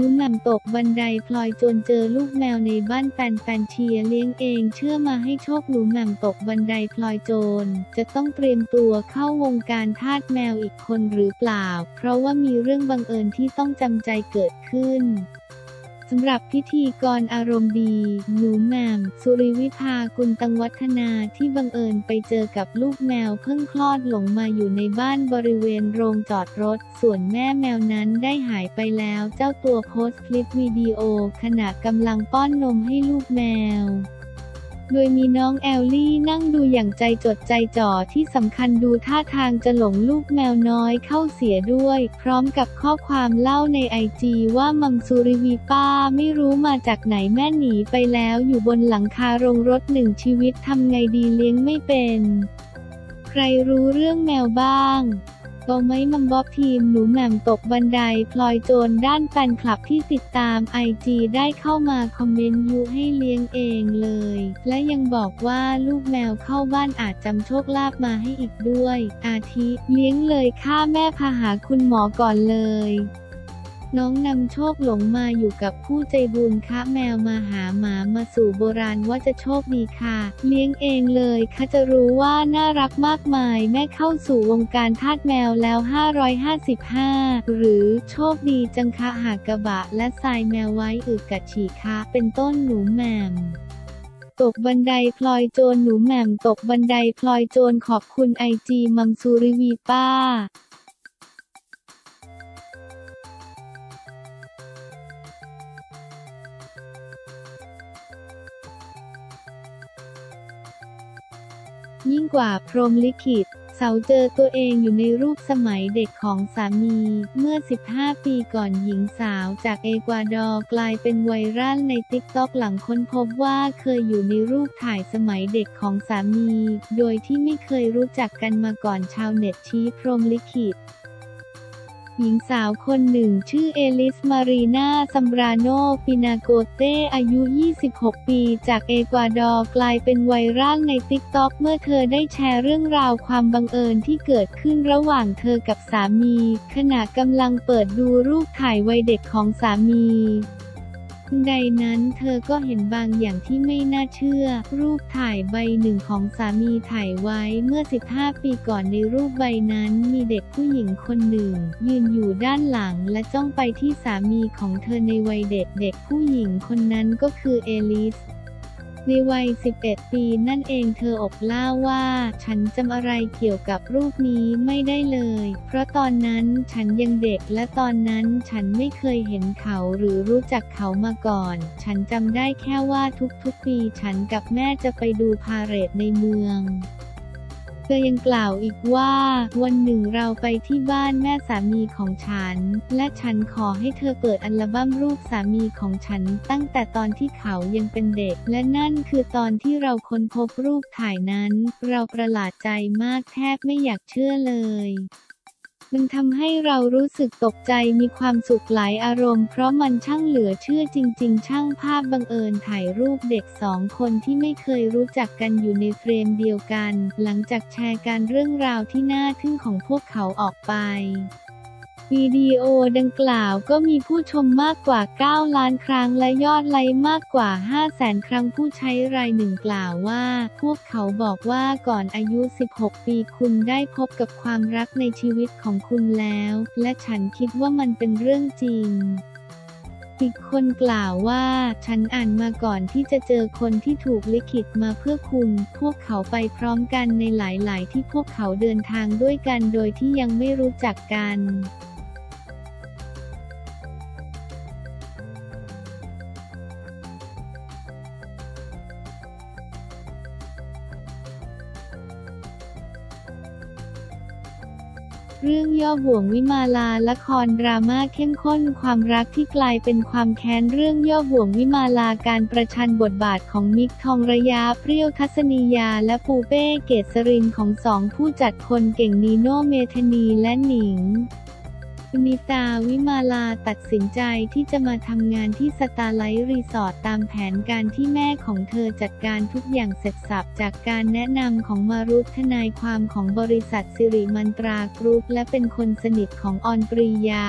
นุ่มหลมตกบันไดพลอยจนเจอลูกแมวในบ้านแฟนๆเชียร์เลี้ยงเองเชื่อมาให้โชคหนุ่มหลมตกบันไดพลอยโจรจะต้องเตรียมตัวเข้าวงการทาสแมวอีกคนหรือเปล่า เพราะว่ามีเรื่องบังเอิญที่ต้องจำใจเกิดขึ้น สำหรับพิธีกรอารมณ์ดี หนูแมม สุริวิภากุลตังวัฒนาที่บังเอิญไปเจอกับลูกแมวเพิ่งคลอดหลงมาอยู่ในบ้านบริเวณโรงจอดรถ ส่วนแม่แมวนั้นได้หายไปแล้ว เจ้าตัวโพสต์คลิปวิดีโอขณะกำลังป้อนนมให้ลูกแมว โดยมีน้องแอลลี่นั่งดูอย่างใจจดใจจ่อที่สำคัญดูท่าทางจะหลงลูกแมวน้อยเข้าเสียด้วย พร้อมกับข้อความเล่าในไอจีว่ามัมซูริวีป้าไม่รู้มาจากไหนแม่หนีไปแล้วอยู่บนหลังคาโรงรถหนึ่งชีวิตทำไงดีเลี้ยงไม่เป็น ใครรู้เรื่องแมวบ้าง โตไม่มัมบอบทีมหนูแหม่มตกบันไดพลอยโจรด้านแฟนคลับที่ติดตามไอจีได้เข้ามาคอมเมนต์ยูให้เลี้ยงเองเลย และยังบอกว่าลูกแมวเข้าบ้านอาจจำโชคลาภมาให้อีกด้วย อาทิเลี้ยงเลยค่าแม่พาหาคุณหมอก่อนเลย น้องนำโชคหลงมาอยู่กับผู้ใจบุญคะแมวมาหาหมามาสู่โบราณว่าจะโชคดีค่ะ เลี้ยงเองเลยคะจะรู้ว่าน่ารักมากมาย แม่เข้าสู่วงการทาสแมวแล้ว 555 หรือโชคดีจังคะหากกระบะและทรายแมวไว้อึกกัดฉีคะเป็นต้นหนูแมมตกบันไดพลอยโจรหนูแหม่มตกบันไดพลอยโจรขอบคุณไอจีมัมซูริวีป้า ยิ่งกว่าพรมลิขิต สาวเจอตัวเองอยู่ในรูปสมัยเด็กของสามี เมื่อ 15 ปีก่อนหญิงสาวจากเอกวาดอร์กลายเป็นไวรัลใน TikTok หลังค้นพบว่าเคยอยู่ในรูปถ่ายสมัยเด็กของสามี โดยที่ไม่เคยรู้จักกันมาก่อนชาวเน็ตชี้พรมลิขิต หญิงสาวคนหนึ่งชื่อเอลิส มารีนาซัมบราโน ปินาโกเตอายุ 26 ปี จากเอกวาดอร์กลายเป็นไวรัลใน TikTok เมื่อเธอได้แชร์เรื่องราวความบังเอิญที่เกิดขึ้นระหว่างเธอกับสามี ขณะกำลังเปิดดูรูปถ่ายวัยเด็กของสามี ทันใดนั้นเธอก็เห็นบางอย่างที่ไม่น่าเชื่อ รูปถ่ายใบหนึ่งของสามีถ่ายไว้เมื่อ 15 ปีก่อนในรูปใบนั้นมีเด็กผู้หญิงคนหนึ่ง ยืนอยู่ด้านหลังและจ้องไปที่สามีของเธอในวัยเด็กเด็กผู้หญิงคนนั้นก็คือเอลิส ในวัย 11 ปีนั่นเองเธออบล่าว่า ฉันจำอะไรเกี่ยวกับรูปนี้ไม่ได้เลย เพราะตอนนั้นฉันยังเด็กและตอนนั้นฉันไม่เคยเห็นเขาหรือรู้จักเขามาก่อน ฉันจำได้แค่ว่าทุกๆปีฉันกับแม่จะไปดูพาเหรดในเมือง เธอยังกล่าวอีกว่า วันหนึ่งเราไปที่บ้านแม่สามีของฉัน และฉันขอให้เธอเปิดอัลบั้มรูปสามีของฉัน ตั้งแต่ตอนที่เขายังเป็นเด็ก และนั่นคือตอนที่เราค้นพบรูปถ่ายนั้น เราประหลาดใจมากแทบไม่อยากเชื่อเลย มันทำให้เรารู้สึกตกใจมีความสุขหลายอารมณ์ เพราะมันช่างเหลือเชื่อจริง ๆ ช่างภาพบังเอิญถ่ายรูปเด็กสองคนที่ไม่เคยรู้จักกันอยู่ในเฟรมเดียวกัน หลังจากแชร์การเรื่องราวที่น่าทึ่งของพวกเขาออกไป วิดีโอดังกล่าวก็มีผู้ชมมากกว่า 9 ล้านครั้งและยอดไลค์มากกว่า5 0 0แสนครั้งผู้ใช้รายหนึ่งกล่าวว่า พวกเขาบอกว่าก่อนอายุ 16 ปีคุณได้พบกับความรักในชีวิตของคุณแล้ว และฉันคิดว่ามันเป็นเรื่องจริงอีกคนกล่าวว่า ฉันอ่านมาก่อนที่จะเจอคนที่ถูกลิขิตมาเพื่อคุณ พวกเขาไปพร้อมกันในหลาย ๆ ที่พวกเขาเดินทางด้วยกันโดยที่ยังไม่รู้จักกัน เรื่องย่อบ่วงวิมาลาละครดราม่าเข้มข้นความรักที่กลายเป็นความแค้นเรื่องย่อบ่วงวิมาลาการประชันบทบาทของมิกทองระยะเปรี้ยวทัศนียาและปูเป้เกษรินของสองผู้จัดคนเก่งนีโนเมธนีและหนิง นิตาวิมาลาตัดสินใจที่จะมาทำงานที่สตาร์ไลท์รีสอร์ทตามแผนการที่แม่ของเธอจัดการทุกอย่างเสร็จสรรพจากการแนะนำของมารุธทนายความของบริษัทสิริมันตรากรุ๊ปและเป็นคนสนิทของออนปรียา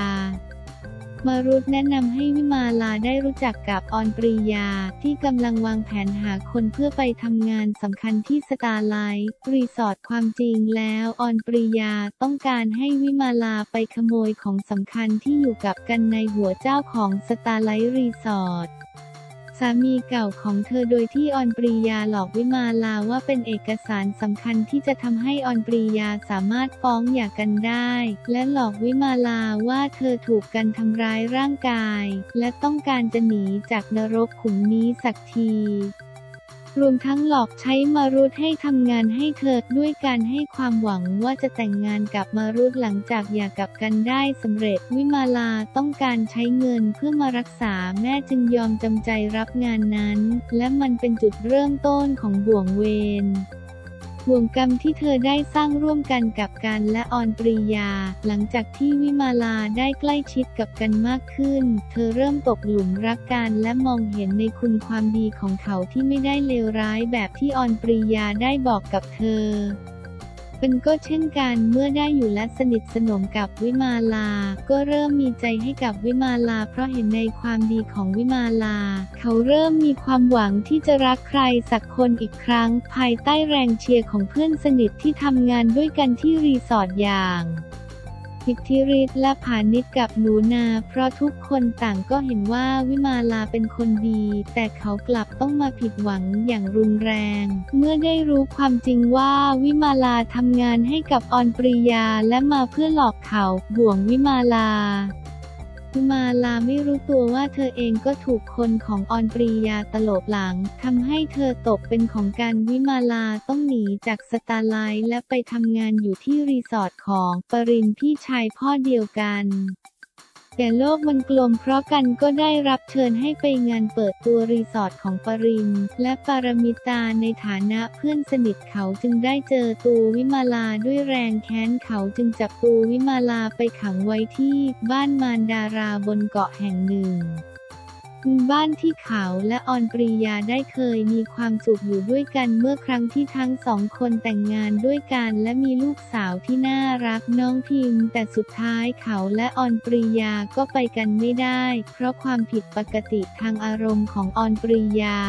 มารุธแนะนำให้วิมาลาได้รู้จักกับออนปรียา ที่กำลังวางแผนหาคนเพื่อไปทำงานสำคัญที่สตาร์ไลท์รีสอร์ทความจริงแล้วออนปรียาต้องการให้วิมาลาไปขโมยของสำคัญที่อยู่กับกันในหัวเจ้าของสตาร์ไลท์รีสอร์ท สามีเก่าของเธอโดยที่ออนปรียาหลอกวิมาลาว่าเป็นเอกสารสำคัญที่จะทำให้ออนปรียาสามารถฟ้องหย่ากันได้ และหลอกวิมาลาว่าเธอถูกกันทำร้ายร่างกาย และต้องการจะหนีจากนรกขุมนี้สักที รวมทั้งหลอกใช้มารุธให้ทำงานให้เธอด้วยการให้ความหวังว่าจะแต่งงานกับมารุธหลังจากหย่ากับกันได้สำเร็จวิมาลาต้องการใช้เงินเพื่อมารักษาแม่จึงยอมจำใจรับงานนั้น และมันเป็นจุดเริ่มต้นของบ่วงเวร บ่วงกรรมที่เธอได้สร้างร่วมกันกับกันและออนปรียา หลังจากที่วิมาลาได้ใกล้ชิดกับกันมากขึ้น เธอเริ่มตกหลุมรักกันและมองเห็นในคุณความดีของเขาที่ไม่ได้เลวร้ายแบบที่ออนปรียาได้บอกกับเธอ เป็นก็เช่นกันเมื่อได้อยู่และสนิทสนมกับวิมาลา ก็เริ่มมีใจให้กับวิมาลา เพราะเห็นในความดีของวิมาลา เขาเริ่มมีความหวังที่จะรักใครสักคนอีกครั้ง ภายใต้แรงเชียร์ของเพื่อนสนิทที่ทำงานด้วยกันที่รีสอร์ทอย่าง อิทธิฤทธิ์และผานิชกับหนูนา เพราะทุกคนต่างก็เห็นว่าวิมาลาเป็นคนดี แต่เขากลับต้องมาผิดหวังอย่างรุนแรง เมื่อได้รู้ความจริงว่าวิมาลาทำงานให้กับออนปริยาและมาเพื่อหลอกเขาบ่วงวิมาลา มาลาไม่รู้ตัวว่าเธอเองก็ถูกคนของออนปรียาตลบหลังทำให้เธอตกเป็นของกันวิมาลาต้องหนีจากสตาร์ไลท์และไปทำงานอยู่ที่รีสอร์ทของปรินพี่ชายพ่อเดียวกัน แต่โลกมันกลมเพราะกันก็ได้รับเชิญให้ไปงานเปิดตัวรีสอร์ทของปรินและปารมิตาในฐานะเพื่อนสนิทเขาจึงได้เจอตัววิมาลาด้วยแรงแค้นเขาจึงจับตัววิมาลาไปขังไว้ที่บ้านมารดาราบนเกาะแห่งหนึ่ง บ้านที่เขาและออนปรียาได้เคยมีความสุขอยู่ด้วยกันเมื่อครั้งที่ทั้งสองคนแต่งงานด้วยกันและมีลูกสาวที่น่ารักน้องพิมพ์ แต่สุดท้ายเขาและออนปรียาก็ไปกันไม่ได้ เพราะความผิดปกติทางอารมณ์ของออนปรียา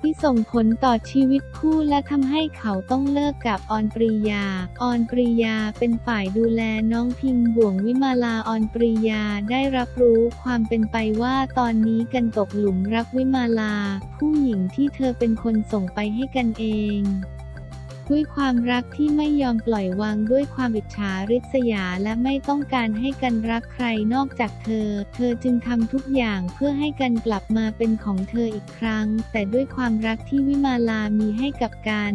ที่ส่งผลต่อชีวิตคู่และทำให้เขาต้องเลิกกับออนปริยา ออนปริยาเป็นฝ่ายดูแลน้องพิมพ์บ่วงวิมาลาออนปริยาได้รับรู้ความเป็นไปว่าตอนนี้กันตกหลุมรักวิมาลา ผู้หญิงที่เธอเป็นคนส่งไปให้กันเอง ด้วยความรักที่ไม่ยอมปล่อยวางด้วยความอิจฉาริษยาและไม่ต้องการให้กันรักใครนอกจากเธอ เธอจึงทำทุกอย่างเพื่อให้กันกลับมาเป็นของเธออีกครั้ง แต่ด้วยความรักที่วิมาลามีให้กับกัน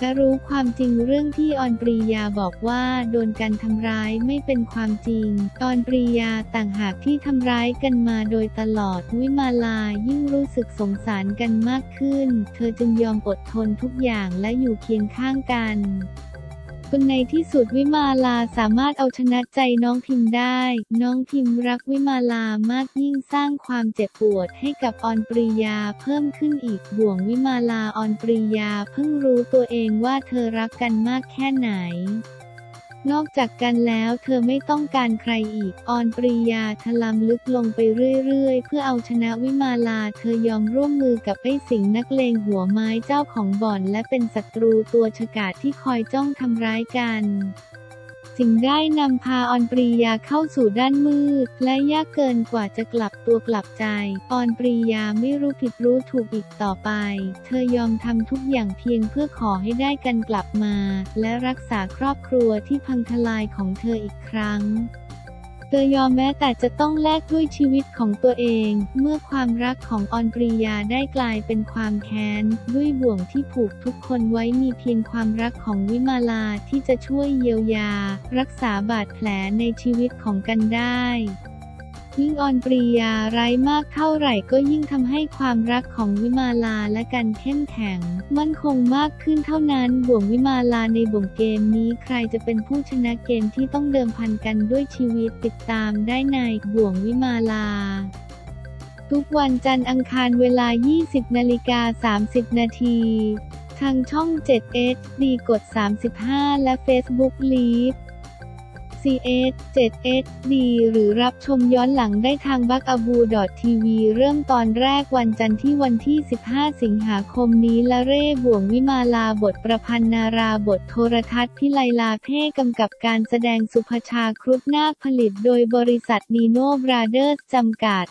และรู้ความจริงเรื่องที่ออนปรียาบอกว่าโดนกันทำร้ายไม่เป็นความจริง ออนปรียาต่างหากที่ทำร้ายกันมาโดยตลอด วิมาลายิ่งรู้สึกสงสารกันมากขึ้น เธอจึงยอมอดทนทุกอย่างและอยู่เคียงข้างกัน นในที่สุดวิมาลาสามารถเอาชนะใจน้องพิมพ์ได้ น้องพิมพ์รักวิมาลามากยิ่งสร้างความเจ็บปวดให้กับออนปรียาเพิ่มขึ้นอีกบ่วงวิมาลาออนปรียาเพิ่งรู้ตัวเองว่าเธอรักกันมากแค่ไหน นอกจากกันแล้วเธอไม่ต้องการใครอีก ออนปรียาทลำลึกลงไปเรื่อยๆ เพื่อเอาชนะวิมาลา เธอยอมร่วมมือกับไอ้สิงนักเลงหัวไม้เจ้าของบ่อน และเป็นศัตรูตัวฉกาจที่คอยจ้องทำร้ายกัน สิ่งได้นำพาออนปรียาเข้าสู่ด้านมืด และยากเกินกว่าจะกลับตัวกลับใจ ออนปรียาไม่รู้ผิดรู้ถูกอีกต่อไป เธอยอมทำทุกอย่างเพียงเพื่อขอให้ได้กันกลับมา และรักษาครอบครัวที่พังทลายของเธออีกครั้ง ธอยอมแม้แต่จะต้องแลกด้วยชีวิตของตัวเอง เมื่อความรักของออนปรียาได้กลายเป็นความแค้น ด้วยบ่วงที่ผูกทุกคนไว้มีเพียงความรักของวิมาลาที่จะช่วยเยียวยา รักษาบาดแผลในชีวิตของกันได้ ยิ่งออนปรียาร้ายมากเท่าไหร่ก็ยิ่งทำให้ความรักของวิมาลาและกันเข้มแข็ง มั่นคงมากขึ้นเท่านั้นบ่วงวิมาลาในบ่วงเกมนี้ใครจะเป็นผู้ชนะเกมที่ต้องเดิมพันกันด้วยชีวิตติดตามได้ในบ่วงวิมาลาทุกวันจันทร์อังคารเวลา 20 นาฬิกา 30 นาที ทางช่อง 7 HD กด 35 และ Facebook Live CS 7 HD หรือรับชมย้อนหลังได้ทางบักอบูดอททีวีเริ่มตอนแรกวันจันทร์ที่วันที่ 15 สิงหาคมนี้ละเร่บ่วงวิมาลาบทประพันธ์นาราบทโทรทัศน์พิไลลาเพ่กำกับการแสดงสุภชาครุฑนาคผลิตโดยบริษัทนีโน่บราเดอร์สจำกัด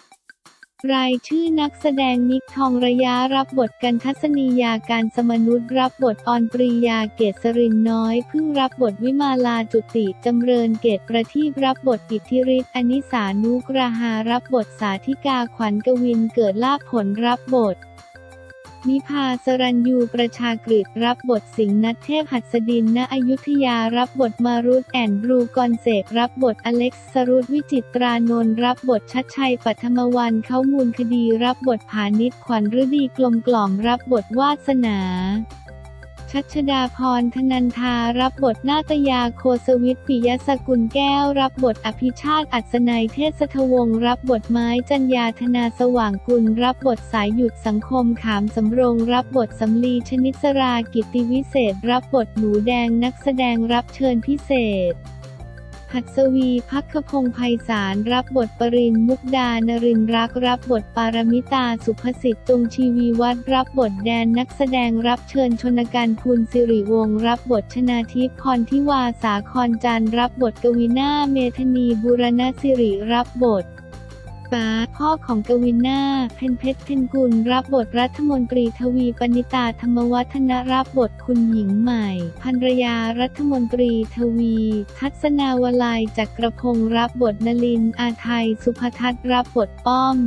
รายชื่อนักแสดงนิกทองระยะรับบทกันทัศนียาการสมนุษย์รับบทออนปรียาเกศรินน้อยพึ่งรับบทวิมาลาจุติจำเริญเกตประทีปรับบทอิทธิฤทธิ์อนิสานุกราหารับบทสาธิกาขวัญกวินเกิดลาภผลรับบท นิพาสรัญยูประชากฤษรับบทสิงห์นัทเทพหัสดินณอยุธยารับบทมารุตแอนบรูกอนเสกรับบทอเล็กซ์สรุตวิจิตรานนท์รับบทชัดชัยปัทมวันเขามูลคดีรับบทผานิชขวัญฤดีกลมกล่อมรับบทวาสนา ชัชดาพรธนันทารับบทนาตยาโคสวิทปิยสกุลแก้ว รับบทอภิชาติอัศนัยเทศทวงศ์รับบทไม้จัญญาธนาสว่างกุล รับบทสายหยุดสังคมขามสำรง รับบทสำลีชนิสรากิตติวิเศษ รับบทหนูแดงนักแสดงรับเชิญพิเศษ หัสวีร์ ภัคพงษ์ไพศาลรับบทปรินมุกดานรินรักรับบทปารมิตาศุภสิทธิ์จงชีวีวัฒน์รับบทแดนนักแสดงรับเชิญชนกันต์ พูนศิริวงศ์รับบทชนาทิพย์พรทิวาสาครจันทร์รับบทกวินาเมธนีบุรณศิริรับบท ษา พ่อของกวินนาเพ็ญเพชรเพ็ญกุลรับบทรัฐมนตรีทวีปณิตาธรรมวัฒนะรับบทคุณหญิงใหม่ ภรรยารัฐมนตรีทวี ทัศนาวลัยจักรพงศ์รับบทนลิน อาไทย สุภทัศน์รับบทป้อม